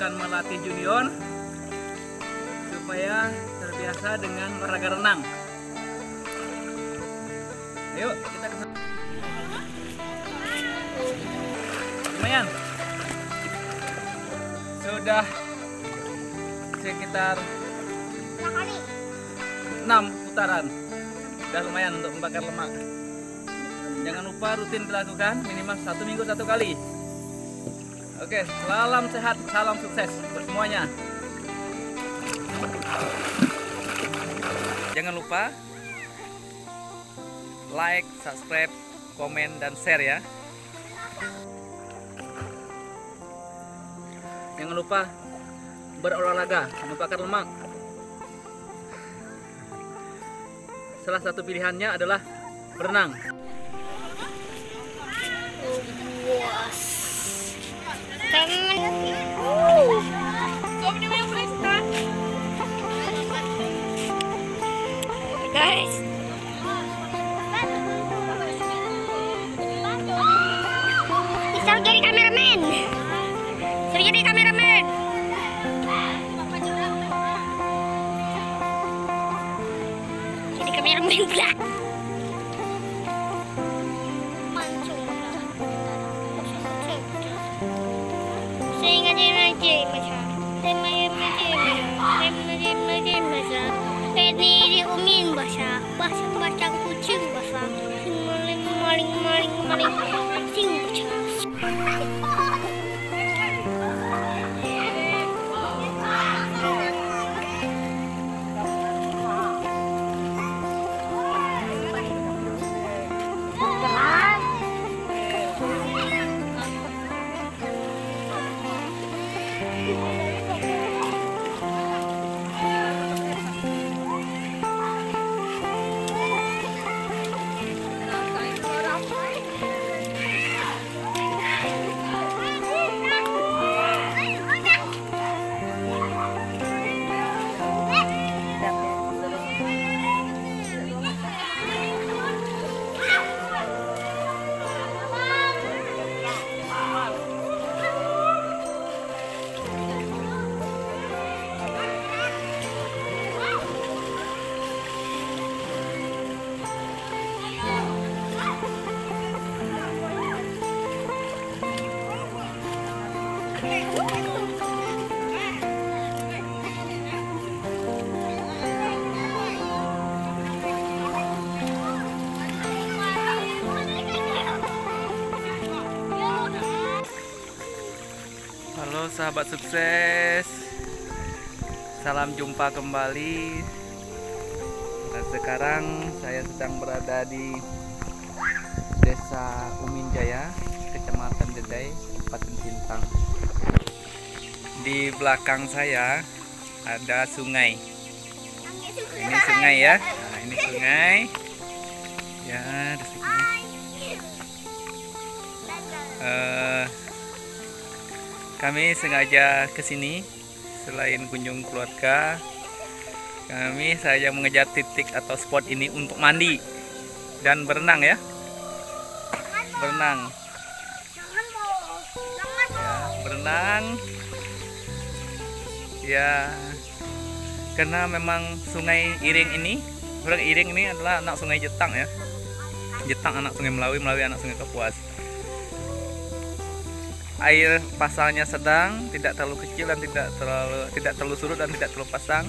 akan melatih junior supaya terbiasa dengan olahraga renang. Ayo kita ke. Lumayan. Sudah sekitar 6 putaran. Sudah lumayan untuk membakar lemak. Jangan lupa rutin dilakukan minimal satu minggu satu kali. Oke, salam sehat, salam sukses buat semuanya. Jangan lupa like, subscribe, komen, dan share ya. Jangan lupa berolahraga, membakar lemak. Salah satu pilihannya adalah berenang. Buas. Bahasa kucing bahasa. Maling maling maling kucing. Sahabat sukses. Salam jumpa kembali. Dan sekarang saya sedang berada di Desa Umin Jaya Kecamatan Dedai Kabupaten Sintang Di belakang saya ada sungai. Ini sungai ya? Nah ini sungai. Ya di sini. Eh, kami sengaja ke sini selain kunjung keluarga. Kami saya mengejar titik atau spot ini untuk mandi dan berenang ya. Berenang. Ya, berenang. Ya. Karena memang Sungai Iring ini, orang Iring ini adalah anak Sungai Jetang ya. Jetang anak Sungai Melawi, Melawi anak Sungai Kapuas air pasangnya sedang, tidak terlalu kecil dan tidak terlalu tidak terlalu surut dan tidak terlalu pasang.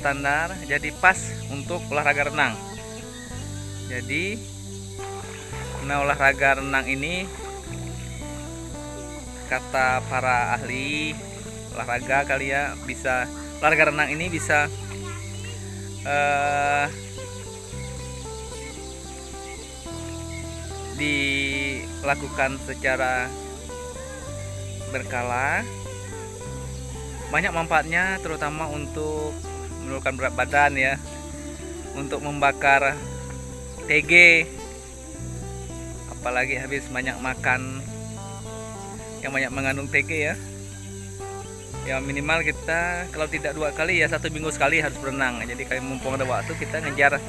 Standar, jadi pas untuk olahraga renang. Jadi nah olahraga renang ini kata para ahli olahraga kali ya bisa olahraga renang ini bisa eh, dilakukan secara berkala. Banyak manfaatnya terutama untuk menurunkan berat badan ya. Untuk membakar TG apalagi habis banyak makan yang banyak mengandung TG ya. Ya minimal kita kalau tidak dua kali ya satu minggu sekali harus berenang. Jadi kalau mumpung ada waktu kita ngejar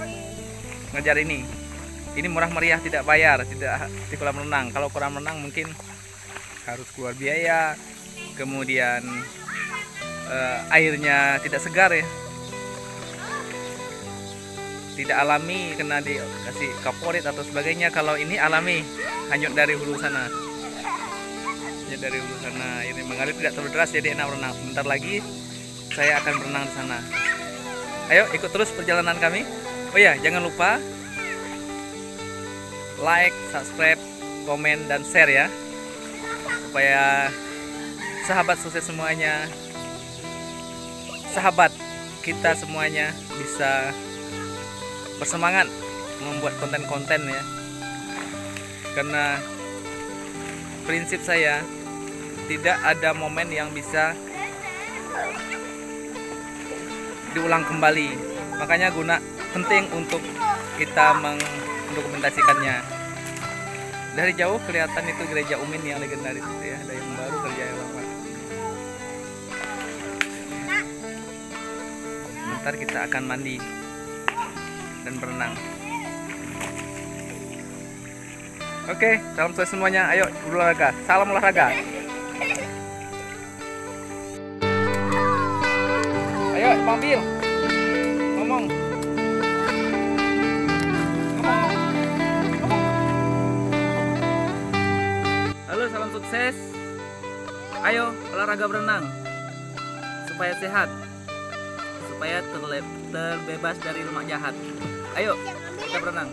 ngejar ini. Ini murah meriah tidak bayar tidak di kolam renang. Kalau kolam renang mungkin harus keluar biaya kemudian eh, airnya tidak segar ya. Tidak alami kena dikasih kaporit atau sebagainya. Kalau ini alami hanyut dari hulu sana. Hanyut dari hulu sana. Ini mengalir tidak terlalu deras jadi enak berenang. Bentar lagi saya akan berenang di sana. Ayo ikut terus perjalanan kami. Oh ya jangan lupa like subscribe komen dan share ya supaya sahabat sukses semuanya. Sahabat kita semuanya bisa bersemangat membuat konten-konten ya. Karena prinsip saya tidak ada momen yang bisa diulang kembali. Makanya guna penting untuk kita mendokumentasikannya dari jauh kelihatan itu gereja Umin yang legendaris itu ya ada yang baru gereja yang lama ntar kita akan mandi dan berenang. Oke, salam sukses semuanya. Ayo berolahraga. Salam olahraga. Ayo, Bang. Salam sukses. Ayo olahraga berenang supaya sehat, supaya terbebas dari lemak jahat. Ayo kita berenang.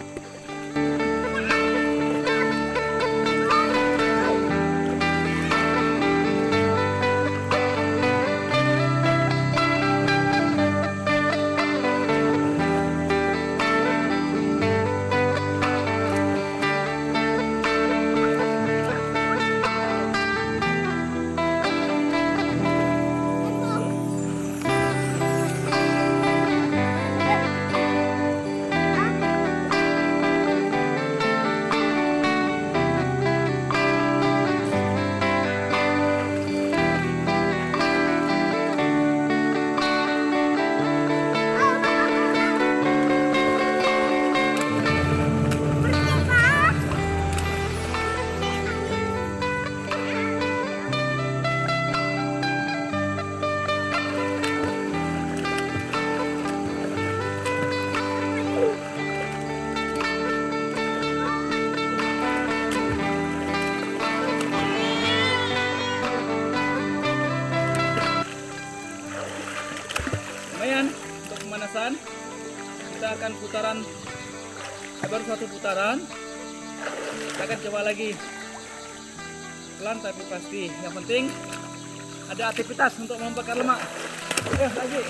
Pemanasan. Kita akan putaran baru satu putaran. Kita akan coba lagi. Pelan tapi pasti. Yang penting ada aktivitas untuk membakar lemak. Eh, lagi.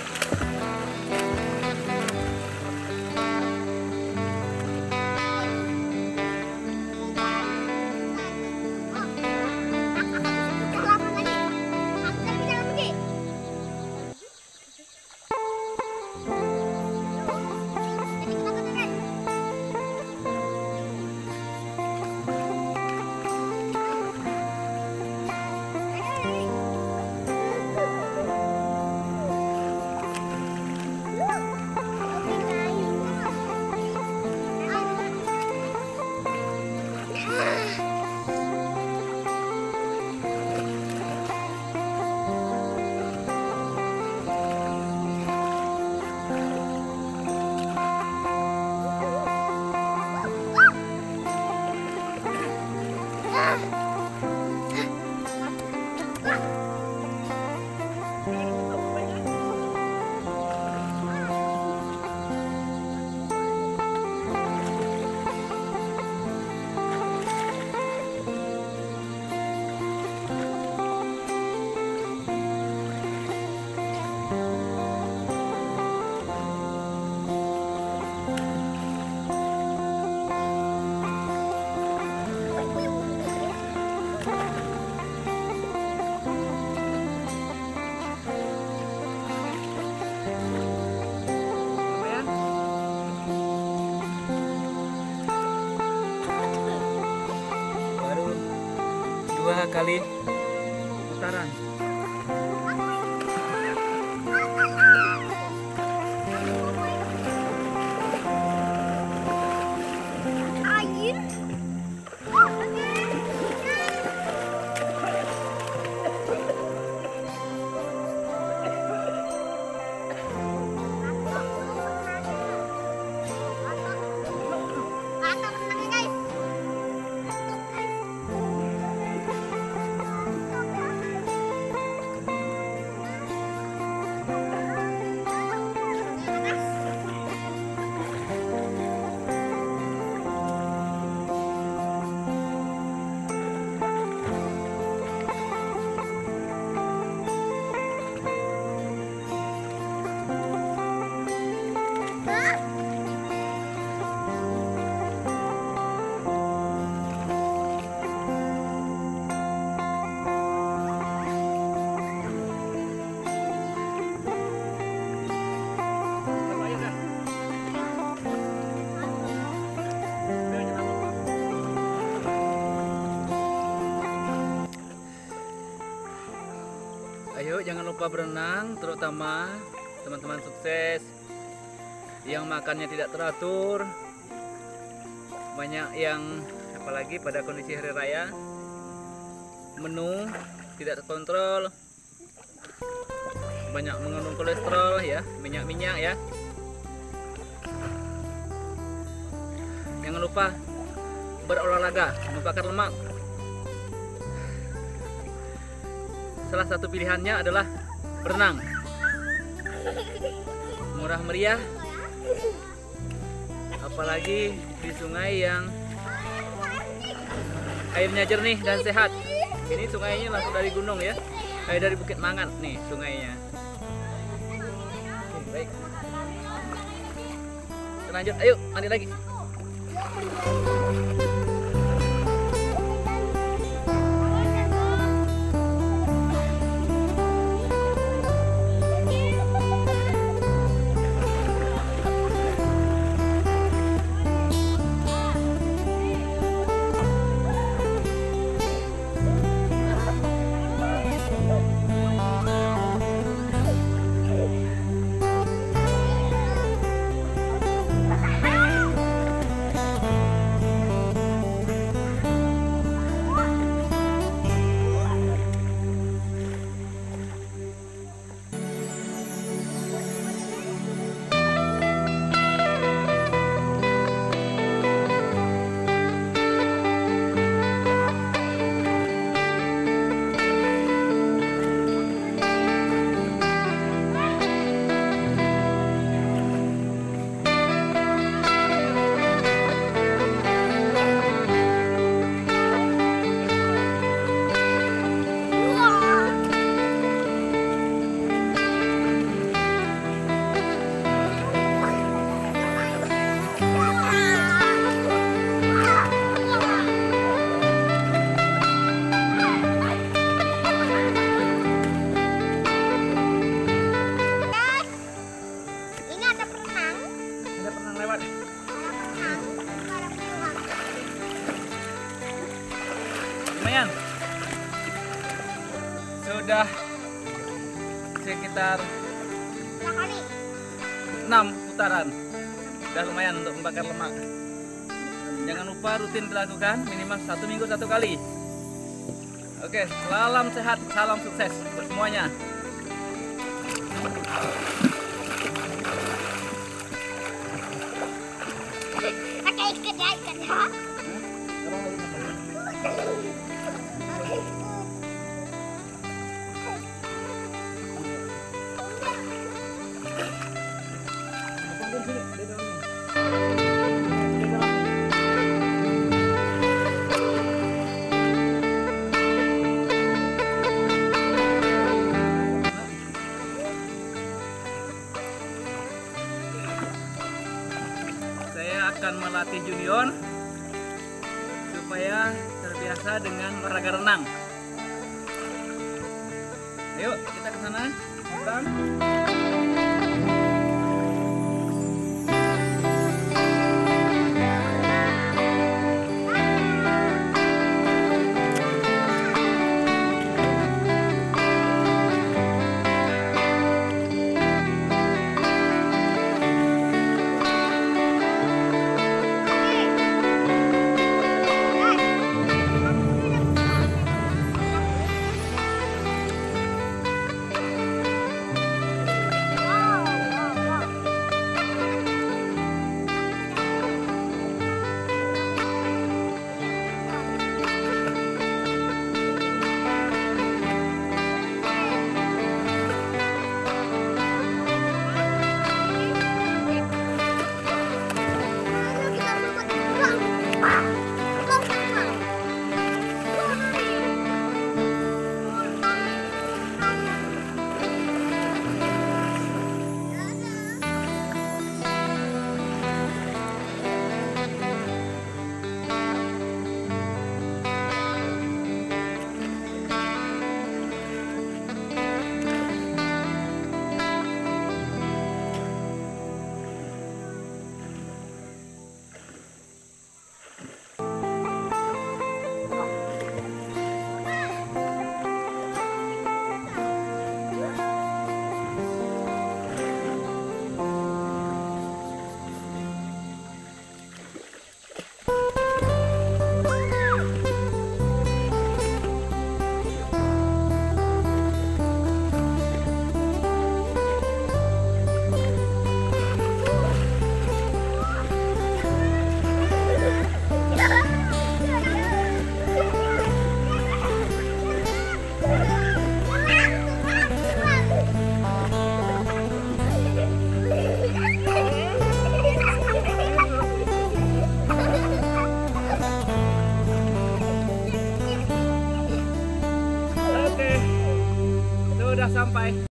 Kali Yuk jangan lupa berenang, terutama teman-teman sukses yang makannya tidak teratur. Banyak yang apalagi pada kondisi hari raya menu tidak terkontrol. Banyak mengandung kolesterol ya, minyak-minyak ya. Jangan lupa berolahraga, membakar lemak. Salah satu pilihannya adalah berenang. Murah meriah. Apalagi di sungai yang airnya jernih dan sehat. Ini sungainya langsung dari gunung ya. Eh dari Bukit Mangan nih sungainya. Oke, baik. Lanjut, ayo mandi lagi. Untuk membakar lemak. Jangan lupa rutin dilakukan minimal satu minggu satu kali. Oke, salam sehat, salam sukses buat semuanya. Pakai ikat ya, ikat ya.